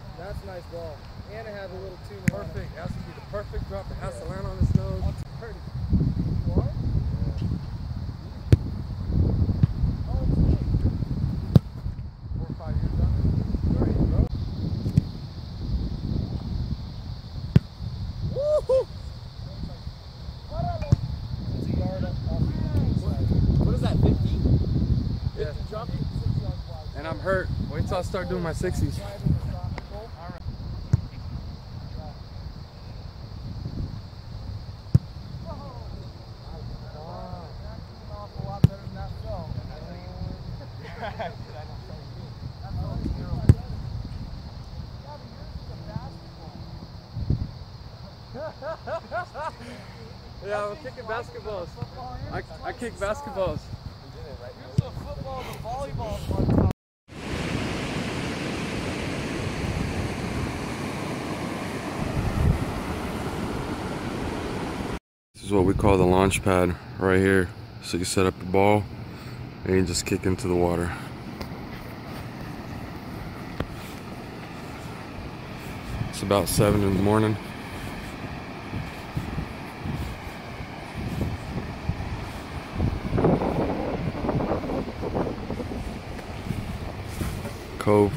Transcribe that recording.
perfect. It has a little too perfect. Has to be the perfect drop. It has to land on his nose. Pretty. What? Four or five years on it. There. Woo-hoo! It's a yard up off the inside. What is that, 50? Yeah. Drop Six yard flag. And I'm hurt. Wait till I start doing my 60s. Yeah, I'm kicking basketballs. I, I kick basketballs. This is what we call the launch pad right here. So you set up the ball and just kick into the water. It's about 7 in the morning. Cove.